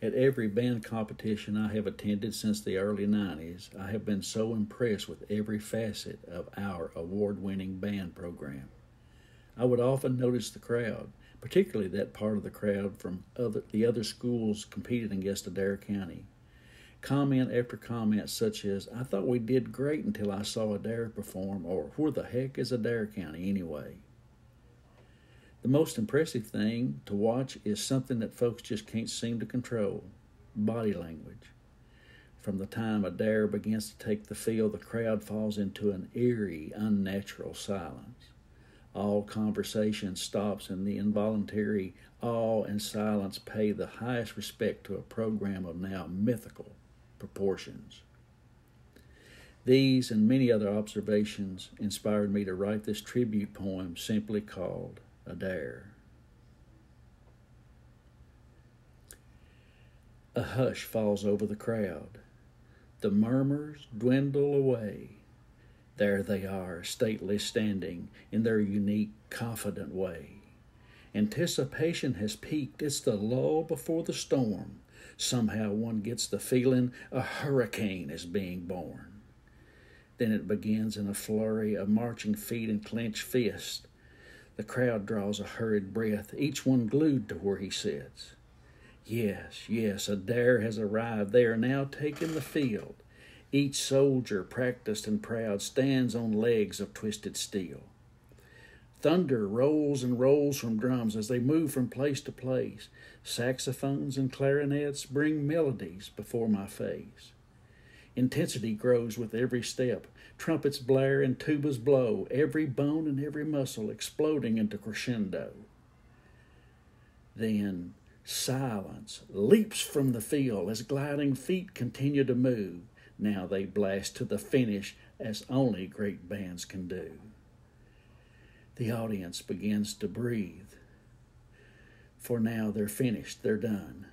At every band competition I have attended since the early 90s, I have been so impressed with every facet of our award winning band program. I would often notice the crowd, particularly that part of the crowd from other, the other schools competing against Adair County. Comment after comment, such as, I thought we did great until I saw Adair perform, or where the heck is Adair County anyway? The most impressive thing to watch is something that folks just can't seem to control body language. From the time Adair begins to take the field, the crowd falls into an eerie, unnatural silence. All conversation stops, and the involuntary awe and silence pay the highest respect to a program of now mythical proportions. These and many other observations inspired me to write this tribute poem simply called Adair. A hush falls over the crowd. The murmurs dwindle away. There they are, stately standing in their unique, confident way. Anticipation has peaked. It's the lull before the storm. Somehow one gets the feeling a hurricane is being born. Then it begins in a flurry of marching feet and clenched fists. The crowd draws a hurried breath, each one glued to where he sits. Yes, yes, Adair has arrived. They are now taking the field. Each soldier, practiced and proud, stands on legs of twisted steel. Thunder rolls and rolls from drums as they move from place to place. Saxophones and clarinets bring melodies before my face. Intensity grows with every step. Trumpets blare and tubas blow, every bone and every muscle exploding into crescendo. Then silence leaps from the field as gliding feet continue to move. Now they blast to the finish as only great bands can do. The audience begins to breathe. For now they're finished, they're done.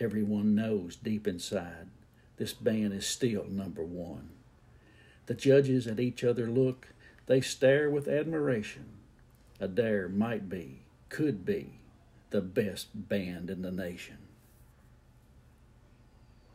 Everyone knows deep inside this band is still number one. The judges at each other look, they stare with admiration. Adair might be, could be, the best band in the nation.